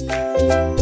أنا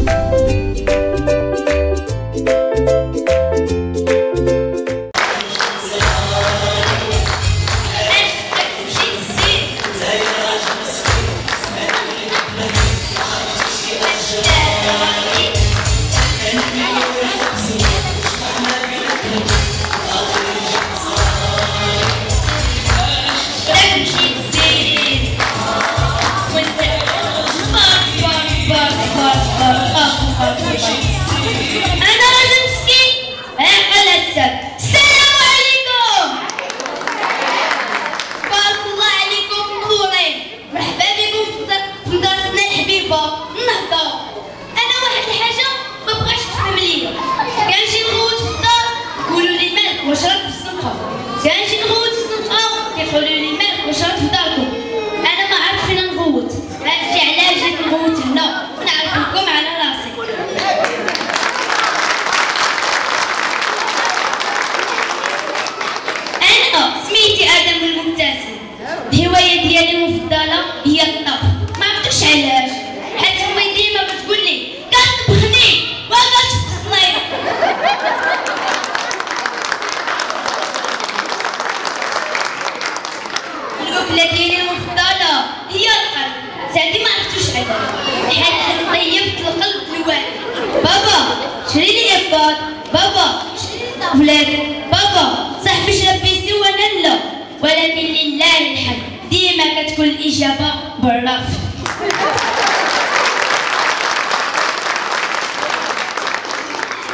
ديالي المفضلة هي الطبخ. ما عرفتش علاش حيت أمي ديما كتقول لي كطبخني وكتفخصني الأكلة ديالي المفضلة هي القلب. زادي ما عرفتوش علاش حيت طيبت القلب الوالد بابا شري لي ايباد بابا شري لي بابا صاحبي شرب بيسي وأنا لا. الحمد الاجابه بالرفض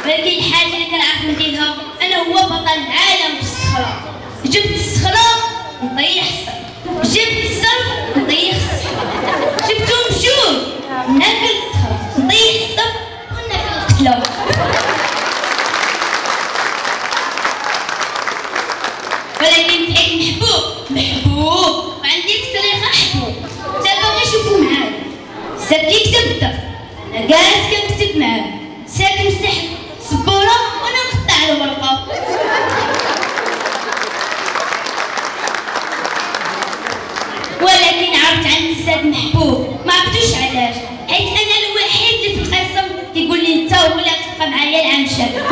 ولكن الحاجة اللي كنعرف نديرها أنا هو بطل العالم في الصخره جبت الصخره نطيح الصخر جبت الصرف نطيح الصخره جبتهم بجوج ناكل الصخره نطيح الصرف وناكل القتله ولكن بحيث محبوب محبوب وعندي طريقه كنكتب معاه ساب مسح سبوره وأنا نقطع الورقه ولكن عرفت عن الاستاذ محبوب ما عرفتوش علاش. حيت أنا الوحيد اللي في القسم كيقول لي أنت ولا تبقى معايا العام شاب.